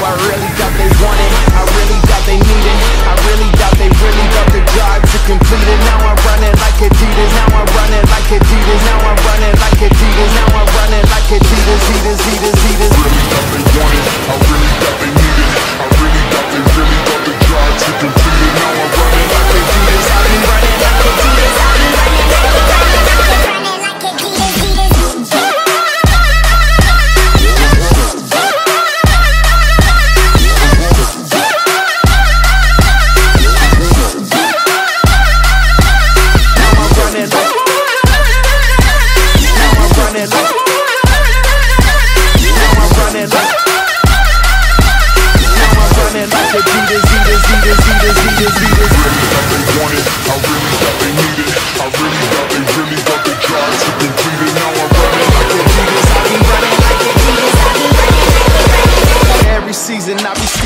I really doubt they wanted I really doubt they needed I really doubt they really got the drive to complete it. Now I'm running like Adidas. Now season, I be